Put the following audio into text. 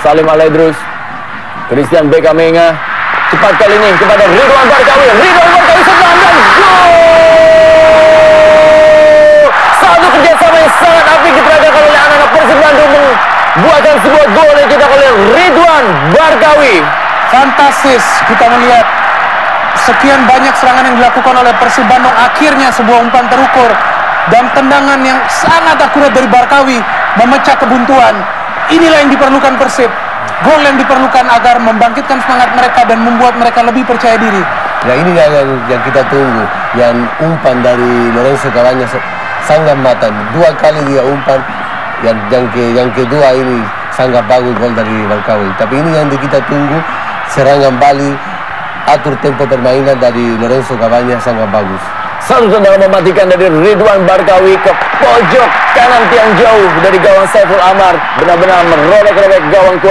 Salim Alaidrus. Christian Bekamenga. Cepat kali ini kepada Ridwan Barkawi. Ridwan Barkawi sebelah dan gol! Satu kerjasama yang sangat apik diteragakan oleh anak-anak Persib Bandung membuatkan sebuah gol yang dicetak oleh Ridwan Barkawi. Fantastis kita melihat sekian banyak serangan yang dilakukan oleh Persib Bandung akhirnya sebuah umpan terukur dan tendangan yang sangat akurat dari Barkawi memecah kebuntuan. Inilah yang diperlukan Persib. Gol yang diperlukan agar membangkitkan semangat mereka dan membuat mereka lebih percaya diri. Ya ini yang, yang, yang kita tunggu, yang umpan dari Lorenzo Cabañas sangat matang. Dua kali dia umpan, yang yang, ke, yang kedua ini sangat bagus gol dari Barkawi. Tapi ini yang kita tunggu, serangan Bali, atur tempo permainan dari Lorenzo Cabañas sangat bagus. Satu tendangan mematikan dari Ridwan Barkawi ke pojok kanan tiang jauh dari gawang Saiful Amar. Benar-benar merobek-robek gawang tua